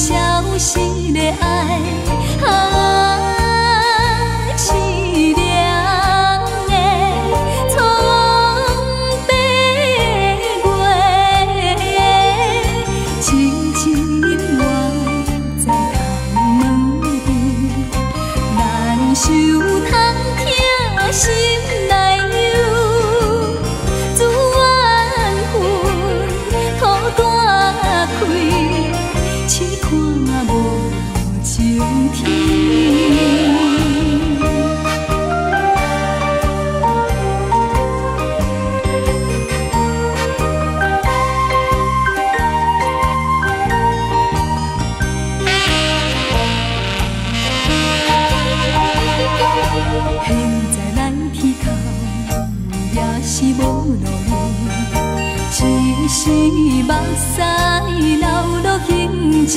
小心的爱。是无路用，只是目屎流落心情，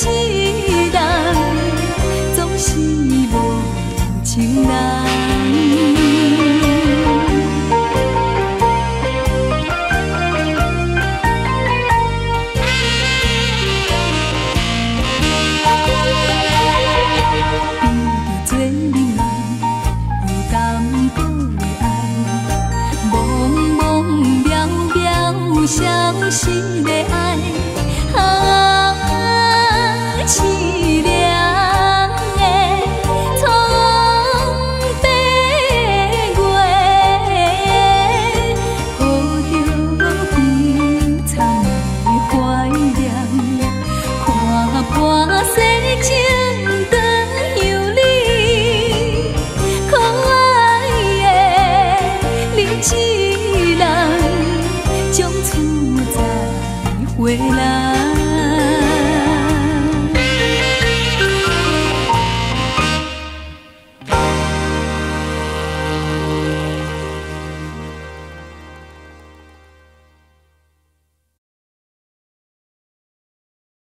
痴人总是无情人，情人又怎？渺渺，的爱。未来。